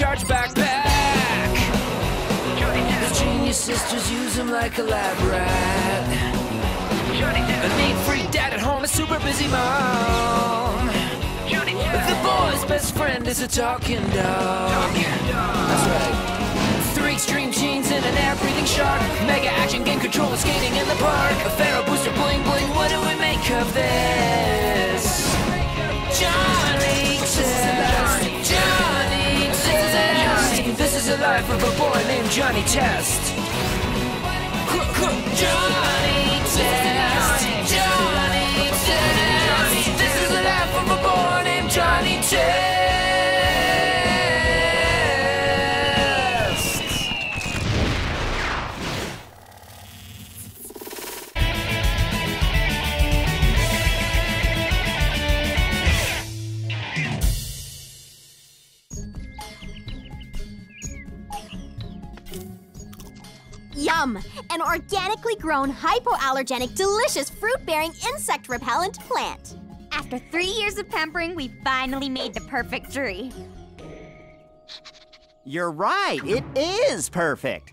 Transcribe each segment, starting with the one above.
charge backpack. His genius sisters use him like a lab rat. A neat freak dad at home, a super busy mom. The boy's best friend is a talking dog. That's right. Three extreme genes and an air-breathing shark. Mega action game controller skating in the park. A pharaoh booster bling bling. What do we make of this? Of a boy named Johnny Test. Johnny Yum! An organically grown, hypoallergenic, delicious fruit-bearing insect repellent plant. After three years of pampering, we finally made the perfect tree. You're right, it is perfect.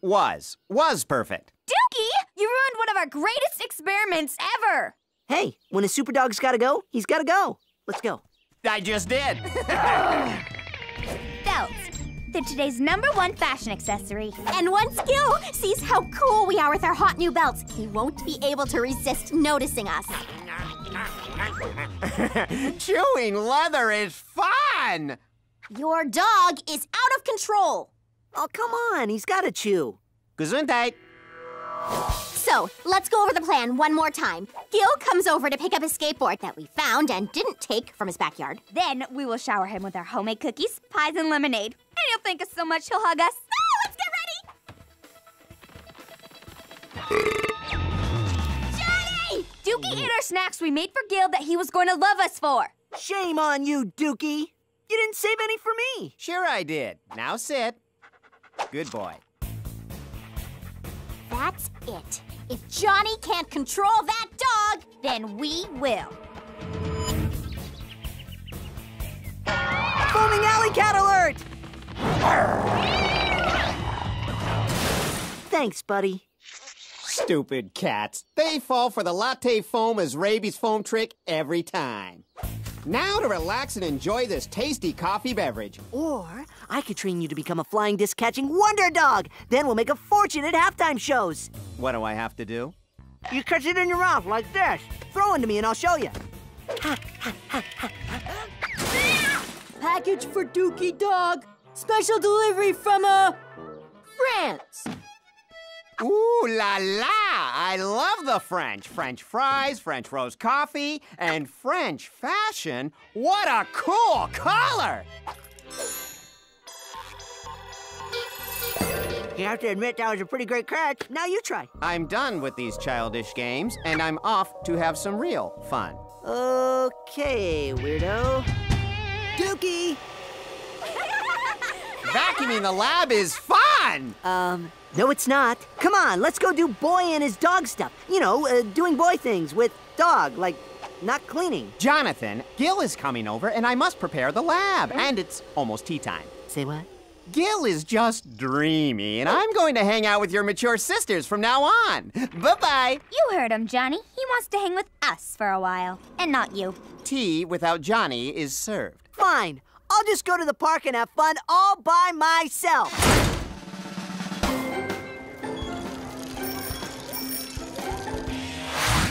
Was. Was perfect. Dukey, you ruined one of our greatest experiments ever. Hey, when a super dog's gotta go, he's gotta go. Let's go. I just did. Belts. They're today's number one fashion accessory. And once Gil sees how cool we are with our hot new belts, he won't be able to resist noticing us. Chewing leather is fun. Your dog is out of control. Oh, come on, he's gotta chew. Gesundheit. So, let's go over the plan one more time. Gil comes over to pick up his skateboard that we found and didn't take from his backyard. Then we will shower him with our homemade cookies, pies, and lemonade. And he'll thank us so much he'll hug us. Oh, let's get ready! Johnny! Dukey ate our snacks we made for Gil that he was going to love us for. Shame on you, Dukey. You didn't save any for me. Sure I did. Now sit. Good boy. That's it. If Johnny can't control that dog, Then we will. Foaming alley cat alert! Thanks, buddy. Stupid cats. They fall for the latte foam as rabies foam trick every time. Now to relax and enjoy this tasty coffee beverage. Or I could train you to become a flying disc catching wonder dog. Then we'll make a fortune at halftime shows. What do I have to do? You catch it in your mouth like this. Throw it to me and I'll show you. Package for Dukey Dog. Special delivery from, uh, France. Ooh la la! I love the French. French fries, French roast coffee, and French fashion. What a cool color! You have to admit that was a pretty great catch. Now you try. I'm done with these childish games, and I'm off to have some real fun. Okay, weirdo. Dukey! Vacuuming the lab is fun! Um, no, it's not. Come on, let's go do boy and his dog stuff. You know, uh, doing boy things with dog, like not cleaning. Jonathan, Gil is coming over, and I must prepare the lab, and it's almost tea time. Say what? Gil is just dreamy, and I'm going to hang out with your mature sisters from now on. Bye bye. You heard him, Johnny. He wants to hang with us for a while, and not you. Tea without Johnny is served. Fine. I'll just go to the park and have fun all by myself.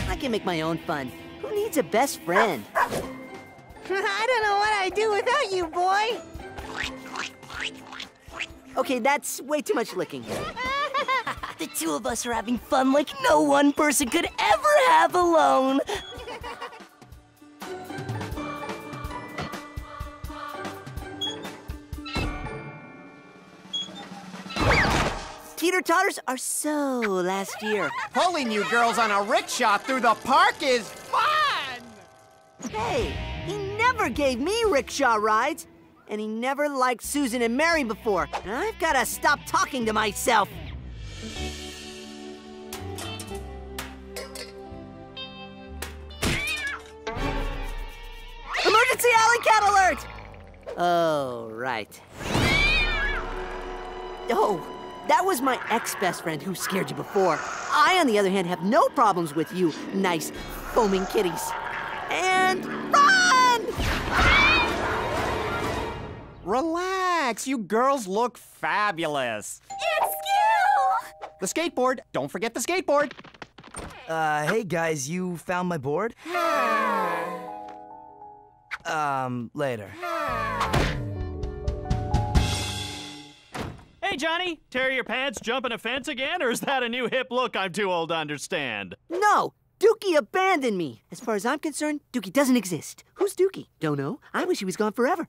I can make my own fun. Who needs a best friend? I don't know what I'd do without you, boy. Okay, that's way too much licking. the two of us are having fun like no one person could ever have alone. Teeter totters are so last year. Pulling you girls on a rickshaw through the park is fun! Hey, he never gave me rickshaw rides and he never liked Susan and Mary before, and I've got to stop talking to myself. Emergency alley cat alert! Oh, right. Oh, that was my ex-best friend who scared you before. I, on the other hand, have no problems with you, nice, foaming kitties. And Relax, you girls look fabulous. It's Gil! The skateboard, don't forget the skateboard. Uh, hey guys, you found my board? um, later. Hey, Johnny, tear your pants jumping a fence again, or is that a new hip look I'm too old to understand? No, Dukey abandoned me. As far as I'm concerned, Dukey doesn't exist. Who's Dukey? Don't know. I wish he was gone forever.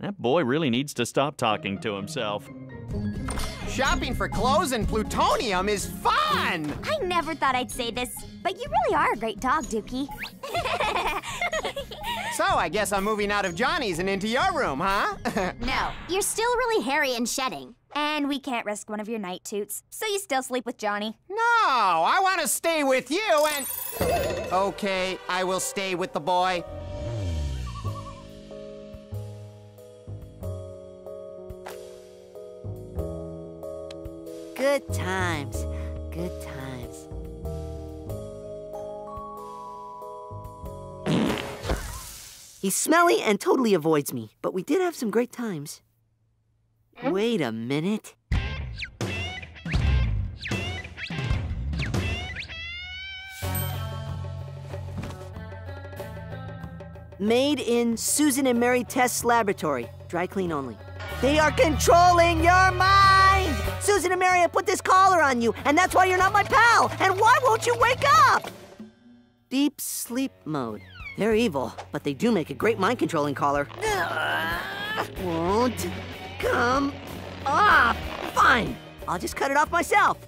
That boy really needs to stop talking to himself. Shopping for clothes and plutonium is fun! I never thought I'd say this, but you really are a great dog, Dukey. So I guess I'm moving out of Johnny's and into your room, huh? No, you're still really hairy and shedding. and we can't risk one of your night toots, so you still sleep with Johnny. no, I want to stay with you and. Okay, I will stay with the boy. Good times. Good times. He's smelly and totally avoids me, but we did have some great times. Hmm? Wait a minute. Made in Susan and Mary Test's laboratory. Dry clean only. They are controlling your mind! Susan and Mary have put this collar on you, and that's why you're not my pal! And why won't you wake up? Deep sleep mode. They're evil, but they do make a great mind controlling collar. Won't come off. Fine. I'll just cut it off myself.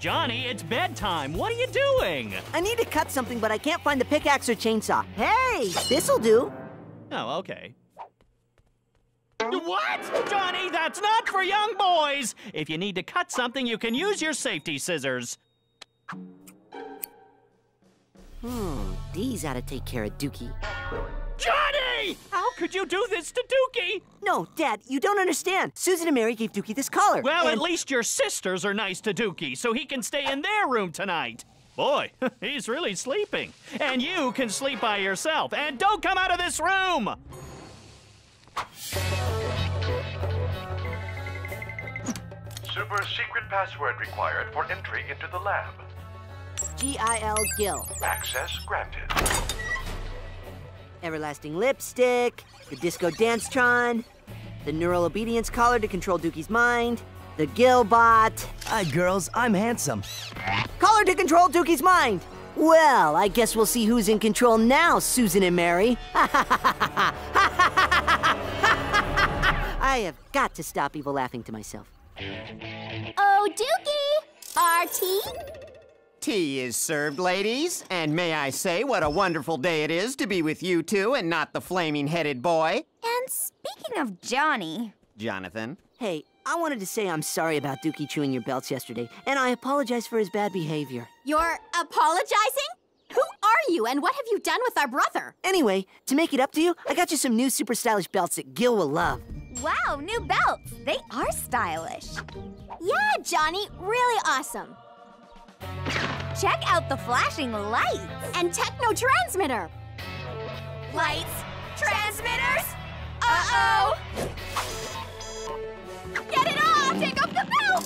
Johnny, it's bedtime. What are you doing? I need to cut something, but I can't find the pickaxe or chainsaw. Hey, this'll do. Oh, okay. What? Johnny, that's not for young boys! If you need to cut something, you can use your safety scissors. Hmm, these ought to take care of Dukey. Johnny! How could you do this to Dukey? No, Dad, you don't understand. Susan and Mary gave Dukey this collar. Well, at least your sisters are nice to Dukey, so he can stay in their room tonight. Boy, he's really sleeping. And you can sleep by yourself. And don't come out of this room! Super secret password required for entry into the lab. G-I-L Gil. Access granted. Everlasting lipstick, the disco dance-tron, the neural obedience collar to control Dukey's mind, the Gillbot, Hi, girls, I'm handsome. collar to control Dukey's mind. Well, I guess we'll see who's in control now, Susan and Mary. I have got to stop evil laughing to myself. Oh, Dukey! RT? Tea is served, ladies. And may I say what a wonderful day it is to be with you two and not the flaming headed boy, And speaking of Johnny, Jonathan. Hey, I wanted to say I'm sorry about Dukey chewing your belts yesterday, and I apologize for his bad behavior. You're apologizing? Who are you and what have you done with our brother? Anyway, to make it up to you, I got you some new super stylish belts that Gil will love. Wow, new belts. They are stylish. Yeah, Johnny, really awesome. Check out the flashing lights. And techno transmitter. Lights, transmitters. Uh-oh. Get it off! Take off the belt!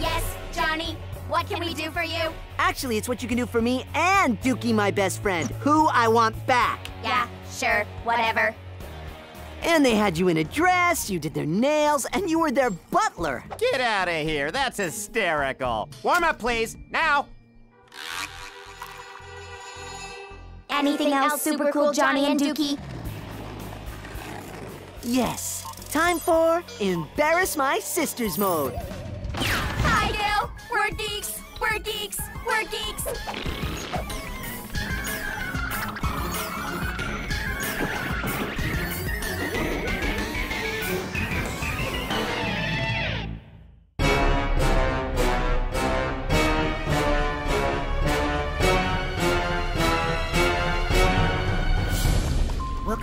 Yes, Johnny. What can we do for you? Actually, it's what you can do for me and Dukey, my best friend, who I want back. Yeah, sure, whatever. And they had you in a dress, you did their nails, and you were their butler. Get out of here. That's hysterical. Warm up, please. Now. Anything else super cool, Johnny and Dukey? Yes, time for embarrass my sisters mode. Hi, Gil. We're geeks. We're geeks. We're geeks.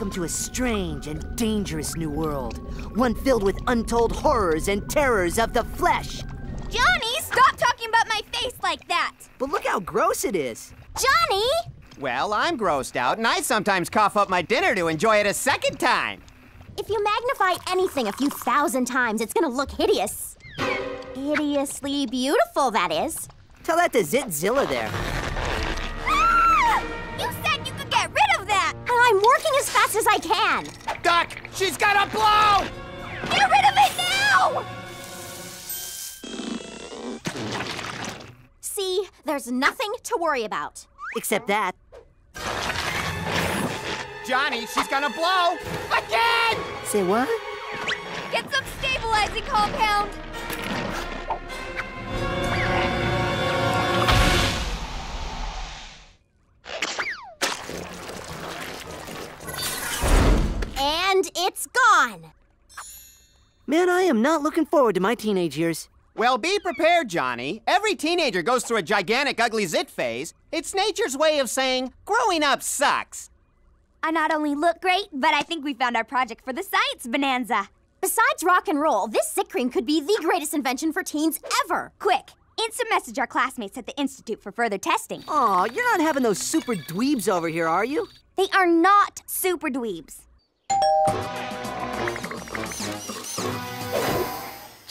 Welcome to a strange and dangerous new world. One filled with untold horrors and terrors of the flesh. Johnny, stop talking about my face like that! But look how gross it is. Johnny! Well, I'm grossed out, and I sometimes cough up my dinner to enjoy it a second time. If you magnify anything a few thousand times, it's gonna look hideous. Hideously beautiful, that is. Tell that to Zitzilla there. I'm working as fast as I can. Duck, she's got a blow! Get rid of it now! See, there's nothing to worry about. Except that. Johnny, she's gonna blow again! Say what? Get some stabilizing compound! Man, I am not looking forward to my teenage years. Well, be prepared, Johnny. Every teenager goes through a gigantic ugly zit phase. It's nature's way of saying growing up sucks. I not only look great, but I think we found our project for the science bonanza. Besides rock and roll, this zit cream could be the greatest invention for teens ever. Quick, instant message our classmates at the Institute for further testing. Aw, you're not having those super dweebs over here, are you? They are not super dweebs.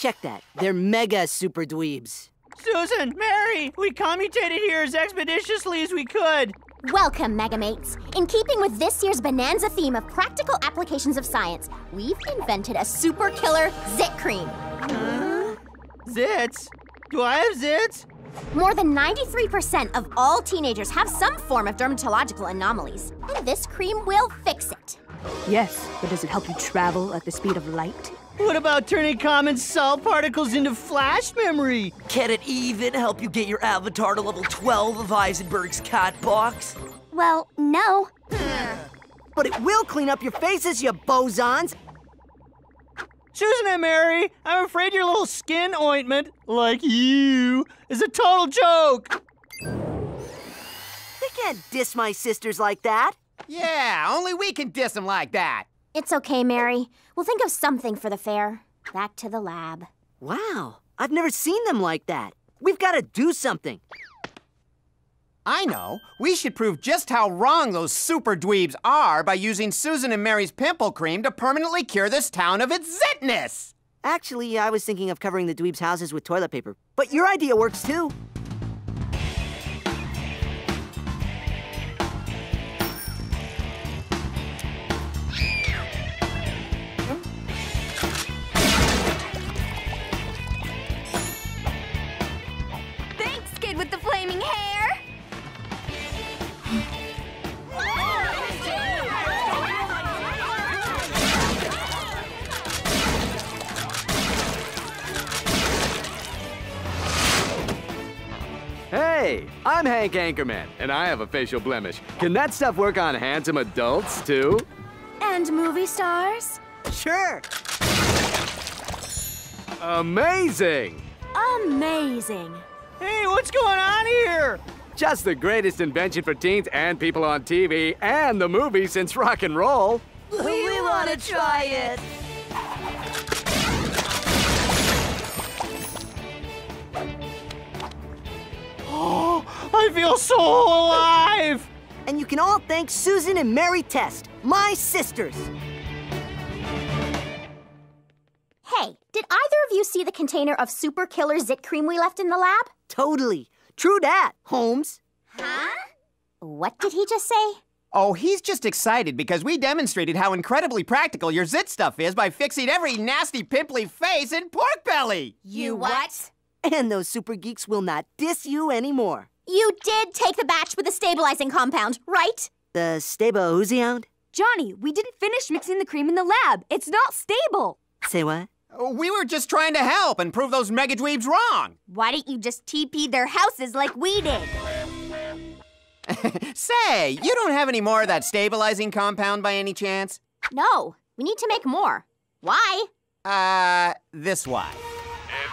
Check that. They're mega super dweebs. Susan, Mary, we commutated here as expeditiously as we could. Welcome, Megamates. In keeping with this year's Bonanza theme of practical applications of science, we've invented a super killer zit cream. Zits? Do I have zits? More than 93% of all teenagers have some form of dermatological anomalies, and this cream will fix it. Yes, but does it help you travel at the speed of light? What about turning common salt particles into flash memory? Can it even help you get your avatar to level 12 of Heisenberg's cat box? Well, no. But it will clean up your faces, you bosons. Susan and Mary, I'm afraid your little skin ointment, like you, is a total joke. They can't diss my sisters like that. Yeah, only we can diss them like that. It's okay, Mary. We'll think of something for the fair. Back to the lab. Wow, I've never seen them like that. We've got to do something. I know. We should prove just how wrong those super dweebs are by using Susan and Mary's pimple cream to permanently cure this town of its zitness. Actually, I was thinking of covering the dweebs' houses with toilet paper. But your idea works too. I'm Hank Anchorman, and I have a facial blemish. Can that stuff work on handsome adults, too? And movie stars? Sure. Amazing! Amazing. Hey, what's going on here? Just the greatest invention for teens and people on TV and the movie since rock and roll. We, want to try it. Feel so alive! And you can all thank Susan and Mary Test, my sisters. Hey, did either of you see the container of super killer zit cream we left in the lab? Totally. True that, Holmes. Huh? What did he just say? Oh, he's just excited because we demonstrated how incredibly practical your zit stuff is by fixing every nasty pimply face in pork belly. You what? And those super geeks will not diss you anymore. You did take the batch with the stabilizing compound, right? The Stabo Oozyhound? Johnny, we didn't finish mixing the cream in the lab. It's not stable. Say what? We were just trying to help and prove those mega dweebs wrong. Why didn't you just TP their houses like we did? Say, you don't have any more of that stabilizing compound by any chance? No, we need to make more. Why? Uh, this why.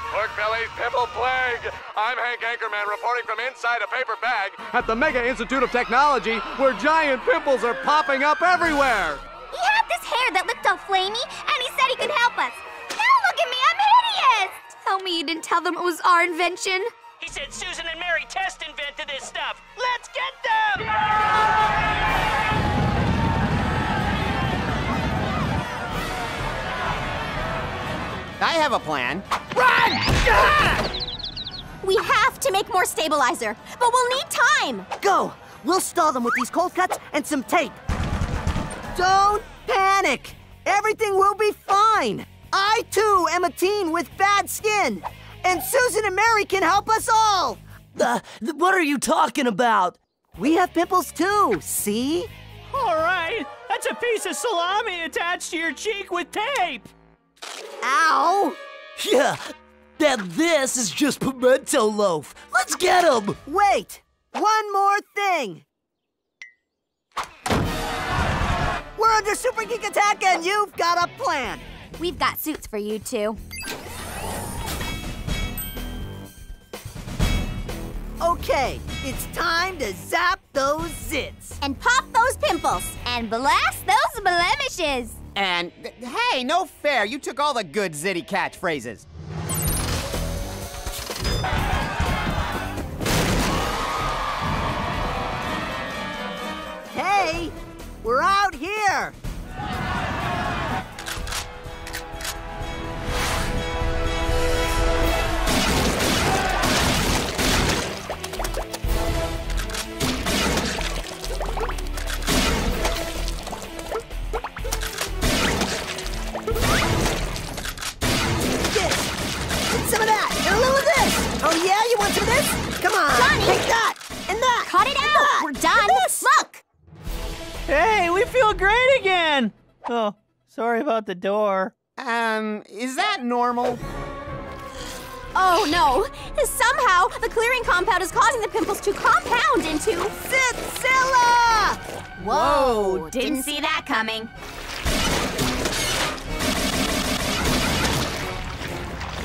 It's Pork Belly's Pimple Plague. I'm Hank Anchorman reporting from inside a paper bag at the Mega Institute of Technology where giant pimples are popping up everywhere. He had this hair that looked all flamey, and he said he could help us. Now look at me, I'm hideous! Tell me you didn't tell them it was our invention. He said Susan and Mary Test invented this stuff. Let's get them! I have a plan. Run! We have to make more stabilizer, but we'll need time. Go! We'll stall them with these cold cuts and some tape. Don't panic! Everything will be fine. I, too, am a teen with bad skin. And Susan and Mary can help us all. Uh, th- what are you talking about? We have pimples, too, see? All right, that's a piece of salami attached to your cheek with tape. Ow! Yeah, then this is just pimento loaf. Let's get him! Wait! One more thing! We're under Super Geek attack and you've got a plan! We've got suits for you two. Okay, it's time to zap those zits. And pop those pimples. And blast those blemishes. And hey, no fair. You took all the good Zitty catchphrases. Hey, we're out here! That, and a little of this. Oh yeah, you want some of this? Come on, Johnny! take that, and that. Cut it and out. that, We're done. and this. Look. Hey, we feel great again. Oh, sorry about the door. Um, is that normal? Oh no! Somehow the clearing compound is causing the pimples to compound into. Zitzilla! Whoa! Didn't see that coming.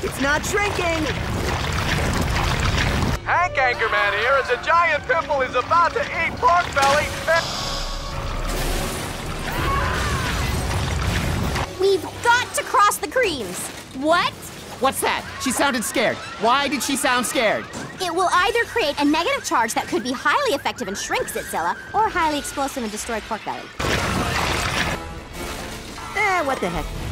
It's not shrinking. Hank Anchorman here as a giant pimple is about to eat Pork Belly. We've got to cross the creams. What? What's that? She sounded scared. Why did she sound scared? It will either create a negative charge that could be highly effective and shrink Zitzilla, or highly explosive and destroy Pork Belly. Eh, what the heck?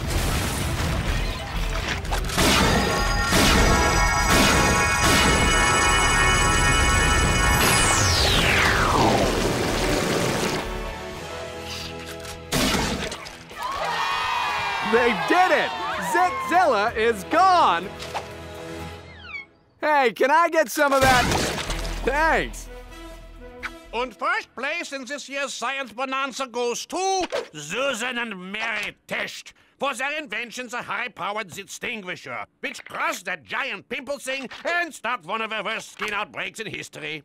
They did it! Zitzilla is gone! Hey, can I get some of that? Thanks. And first place in this year's Science Bonanza goes to Susan and Mary Test for their invention, the high-powered extinguisher, which crushed that giant pimple thing and stopped one of the worst skin outbreaks in history.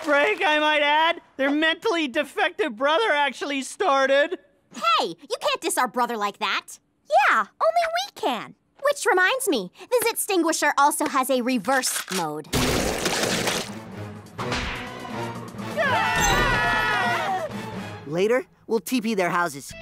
An outbreak, I might add. Their mentally defective brother actually started. Hey, you can't diss our brother like that. Yeah, only we can. Which reminds me, the Zitstinguisher also has a reverse mode. Later, we'll TP their houses.